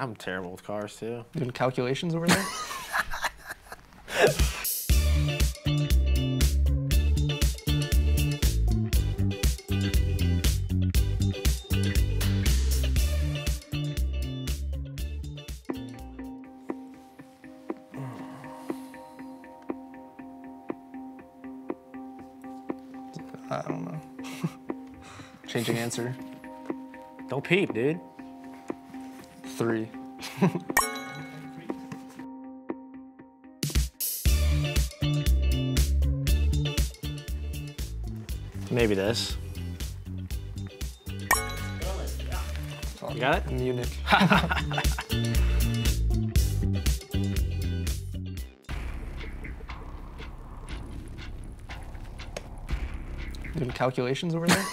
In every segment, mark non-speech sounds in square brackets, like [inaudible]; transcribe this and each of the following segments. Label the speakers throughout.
Speaker 1: I'm terrible with cars too.
Speaker 2: Doing calculations over there? [laughs] I don't know. [laughs] Changing answer.
Speaker 1: Don't peep, dude.
Speaker 2: Three. [laughs]
Speaker 1: Maybe this. You got it?
Speaker 2: Munich. [laughs] Doing calculations over there? [laughs]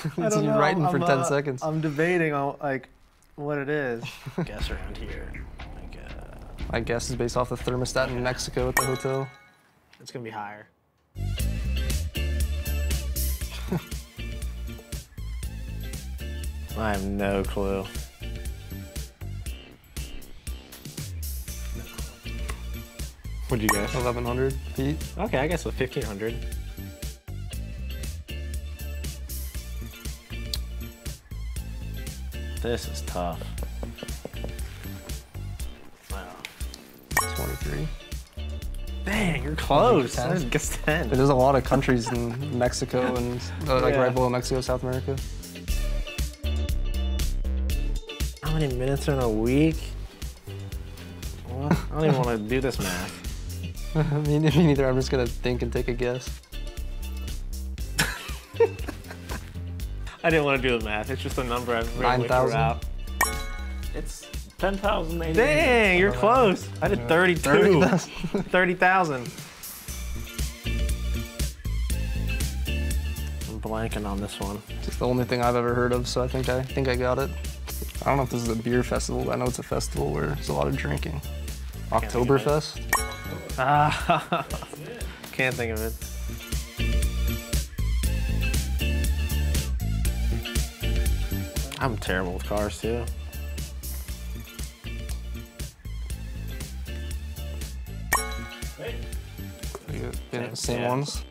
Speaker 2: [laughs] It's you writing for 10 seconds.
Speaker 1: I'm debating on like what it is. [laughs] Guess around here. Like, uh,
Speaker 2: My guess is based off the thermostat in Mexico at the hotel.
Speaker 1: it's gonna be higher. [laughs] I have no clue. What'd you guess?
Speaker 2: 1100 feet.
Speaker 1: Okay, I guess with 1500. This is tough. Wow.
Speaker 2: 23.
Speaker 1: Dang, you're close.
Speaker 2: Ten.
Speaker 1: I just guessed 10.
Speaker 2: There's a lot of countries in Mexico [laughs] and uh, like
Speaker 1: Yeah.
Speaker 2: right below Mexico, South America.
Speaker 1: How many minutes in a week? What? I don't even want to do this math.
Speaker 2: me, [laughs] me neither. I'm just gonna think and take a guess.
Speaker 1: I didn't want to do the math. It's just a number I randomly threw
Speaker 2: 9,000?
Speaker 1: out.
Speaker 3: It's 10,000.
Speaker 1: Dang, you're close. I did 32.
Speaker 2: 30,000. [laughs]
Speaker 1: 30,000. I'm blanking on this one.
Speaker 2: It's the only thing I've ever heard of, so I think I think I got it. I don't know if this is a beer festival, but I know it's a festival where there's a lot of drinking.
Speaker 1: think.
Speaker 2: Oktoberfest.
Speaker 1: Ah, can't think of it. [laughs] I'm terrible with cars too.
Speaker 2: Yeah, same
Speaker 1: Yeah.
Speaker 2: ones.